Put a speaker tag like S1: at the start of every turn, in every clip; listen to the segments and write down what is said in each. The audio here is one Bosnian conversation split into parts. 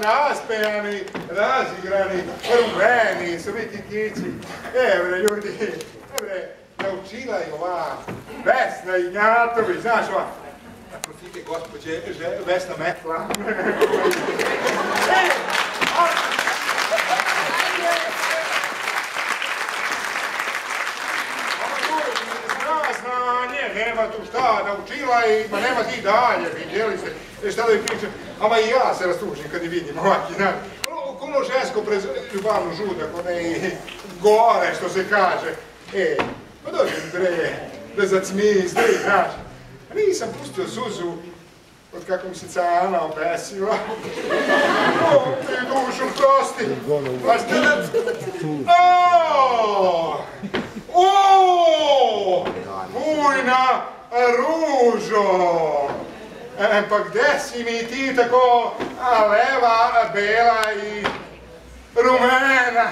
S1: naspejani, razigrani, rumeni, su biti kići. E, bre, ljudi, e, bre, naučila je ova Vesna i Njatović, znaš ova, Prostite, gospođe, Vesna Metla. e, nema tu šta, naučila i ma nema ti dalje, vidjeli se, e, šta da mi pričam, ama i ja se rastužim kad je vidim ovaki, znaš, ono žensko prez ljubavnu žudak, one gore, što se kaže, e, pa dođe bre, bre, bez zacmizde, znaš, a nisam pustio suzu, od kako mi se cana obesila. O, ti dušu prosti. Pa ste da... O! O! Bujna ružo! E, pa gde si mi ti tako leva, bela i rumena?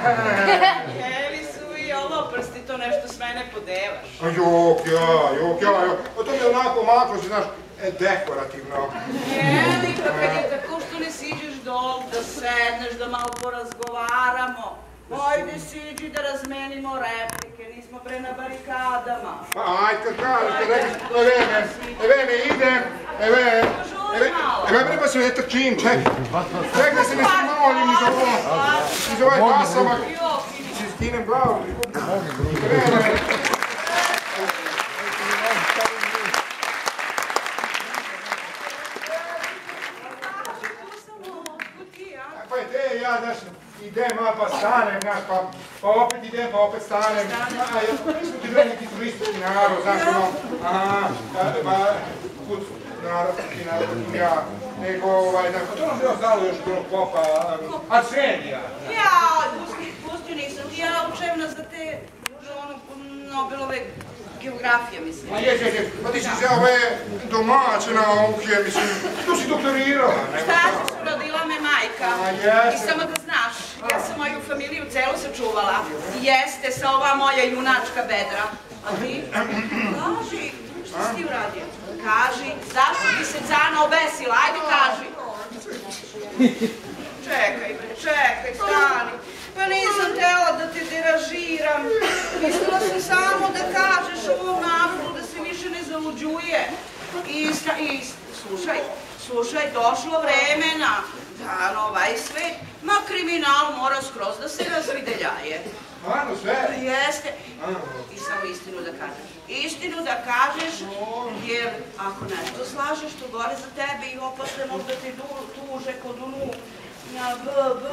S2: Evi su i ovo prsti, to nešto s mene podevaš.
S1: Jok, ja, jok, ja, jok. A to mi je onako makro, znaš, e, dekorativno.
S2: Jeli, pa kad je tako što ne siđeš dol, da sedneš, da malo porazgovaramo. Hajde siđi da razmenimo replike, nismo pre na barikadama.
S1: Pa ajde, kažete, rekli, evene, evene, idem, evene, evene, treba se ne trčim. Čekaj se ne se molim iz ovo, iz ovaj pasamak. Si skinem glavu. Evene. Pa je, ja, znaš, idem, pa stanem, znaš, pa, pa opet idem, pa opet stanem. A, ja, pa nismo ti neki turistički narod, znaš, ono, aha, pa, kut narodski narod, ja, nego, ovaj, znaš, pa to nam je ostalo još ono popa, Arsenija.
S2: Ja, pusti, pusti, nisam ti ja učevna za te, ono, Nobelove geografije, mislim.
S1: Ma je, je, je, pa ti si se ove domaće nauke, mislim, tu si doktorirala.
S2: Šta si su rodila me majka?
S1: A, jeste.
S2: I samo da znaš, ja sam moju familiju celu sačuvala. Jeste sa ova moja junačka bedra. A ti? Kaži, šta si ti uradio? Kaži, zašto bi se cana obesila? Ajde, kaži. Čekaj, bre, čekaj, stani. Pa nisam tela da te deražiram. Mislila sam samo da kažeš ovom narodu da se više ne zaluđuje. I, i slušaj, slušaj, došlo vremena da ovaj svet, ma kriminal mora skroz da se razvideljaje.
S1: Ano, sve?
S2: Jeste. I samo istinu da kažeš. Istinu da kažeš, jer ako nešto slažeš, to gore za tebe i opasne možda te tuže kod unu na B, B,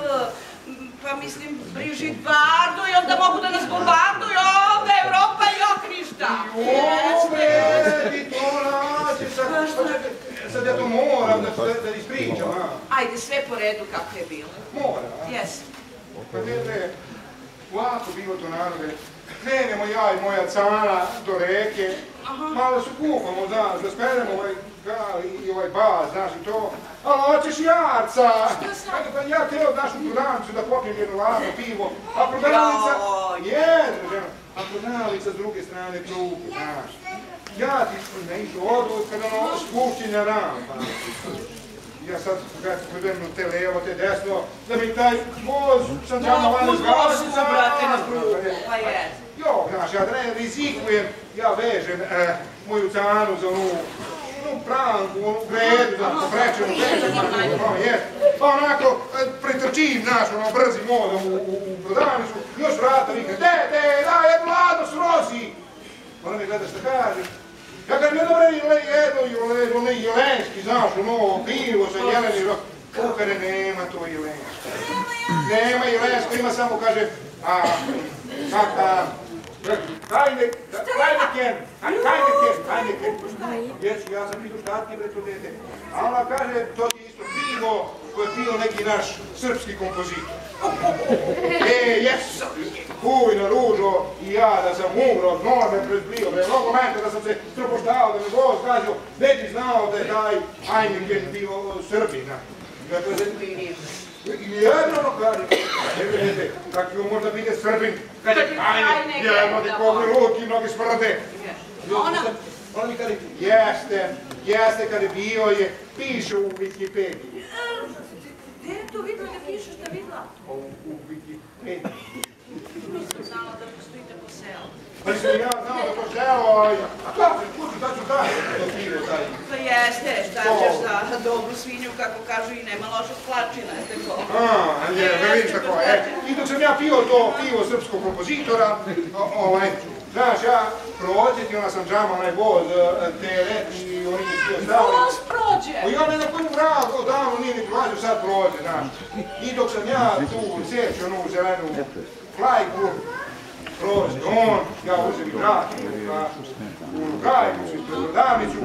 S2: pa mislim, Brigitte Bardo i onda mogu da nas bombarduju ovde, Evropa i okrišta.
S1: Ove, ti to nađe, sad, sad ja to moram da, da ispričam, a?
S2: Ajde, sve po redu kako je bilo.
S1: Mora, a?
S2: Jes.
S1: Pa ne, lako bilo to narode. Krenemo ja i moja cana do reke, malo se kupamo, znaš, da speremo ovaj gal i ovaj baz, znaš, i to. Ali hoćeš jarca! Pa ja teo, znaš, u prodavnicu da popijem jednu ladno pivo, a prodavnica... Jedno, žena. A prodavnica s druge strane pruge, znaš. Ja ti ne išu odlud kada ono spušćenja rampa. Ja sad, kad se prevedim te levo, te desno, da mi taj voz, sam tamo van
S2: sam brate na pa je.
S1: Jo, znaš, ja da ne rizikujem, ja vežem e, moju canu za onu onu pranku, onu gredu, da se prečemo, vežem, pa je. Pa onako, e, pretrčim, znaš, ono, brzi modom u, u, u prodavnicu, još vrata vikne, de, de, daj, jednu ladno srozi. Ona mi gleda šta kaže, Ja kad mi je dobro jedno jele, ono jelenski, znaš, ono pivo sa jeleni, kukare, nema to jelenski. Nema jelensko, ima samo, kaže, a, kaka, Hajde, hajde ken, hajde ken, hajde ken. Jesu, ja sam pitu šta ti bre to dete. A ona kaže, to ti isto pivo koje je pio neki naš srpski kompozitor. E, jesu, kujno, ružo, i ja da sam umro, norme prezblio, bre, mnogo mente da sam se stropoštao, da mi gost kažio, ne ti znao da je taj Heineken bio Srbina. Dakle, I jedno ono kaže, ne vidite, kako možda biti Srbin, kad je Heineken, jedno ti kogu ruki, mnogi smrde.
S2: Ona,
S1: Ona mi kaže, jeste, jeste, je bio je, piše u Wikipediji.
S2: Gde to videla da pišeš da videla?
S1: U, u Wikipediji.
S2: Nisam znala da postojite po selu.
S1: Pa sam ja znao da to želo, a kako se kuću, da ću daj, to pire taj.
S2: Pa jeste, šta za dobru svinju, kako kažu i nema loša splačina, jeste ko?
S1: A, je, da vidiš tako, e. I dok sam ja pio to pivo srpskog kompozitora, o- ovaj, znaš, ja prođeti, ona sam džama onaj voz, e, teret i oni mi svi ostali.
S2: Voz prođe!
S1: Pa ja ne znam koju vrag, odavno nije ni prolazio, sad prođe, znaš. I dok sam ja tu sjeću onu zelenu flajku, prođe on, ja uzem i vratim u našu u gajku, ispred prodavnicu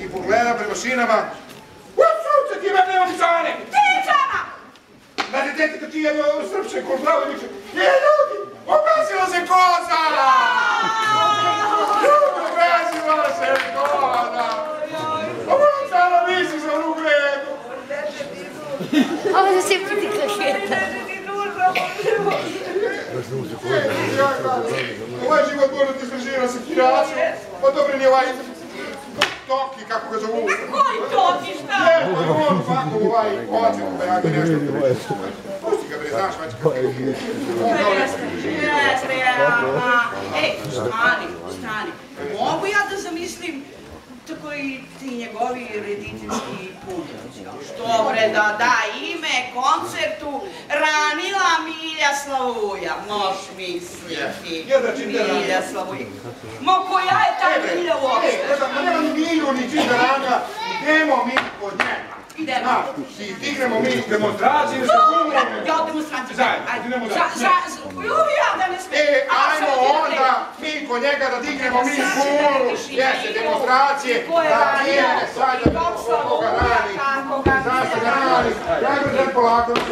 S1: i pogledam prema šinama. U sunce ti mene nemam cane!
S2: Tičana!
S1: Na detetika ti je srpče ko glavo i viče, je ljudi, obrazila se koza! Ljudi, obrazila se koza! Obrazila nisi za onu gredu!
S3: Ovo da se piti kaketa.
S1: Ovaj život mora ti istražira sa kiračom, pa dobro nije ovaj Toki, kako ga zovu.
S2: Koji to ti šta?
S1: Ne, pa je ovako ovaj očin, pa ja ga nešto... Pusti ga bre, znaš već kako je.
S2: Jeste. Ej, stani, stani. Mogu ja da zamislim tako i ti njegovi rediteljski putovi. Što bre da da ime koncertu Ranila Milja Slavuja. Moš misliti.
S1: Ja da čim te
S2: Milja. Slavuja. Mo koja je ta Milja
S1: E,
S2: uopšte?
S1: nema ni milju, ni čim da ranga, idemo mi kod njega.
S2: Idemo.
S1: Znaš, i dignemo mi demonstracije sa kumorom.
S2: Ja demonstraciju.
S1: Zajedno,
S2: Ajde.
S1: idemo
S2: Za,
S1: zajedno.
S2: za, za, ljubi ja da ne.
S1: E, ajmo
S2: da
S1: onda mi kod njega da dignemo mi kuru, jeste, demonstracije,
S2: Ko je
S1: da
S2: ranio?
S1: nije, sad da
S2: Dok
S1: vidimo koga
S2: Slavuja,
S1: rani,
S2: kako ga
S1: znaš da ga
S2: nije
S1: rani, ja ga želim polako da se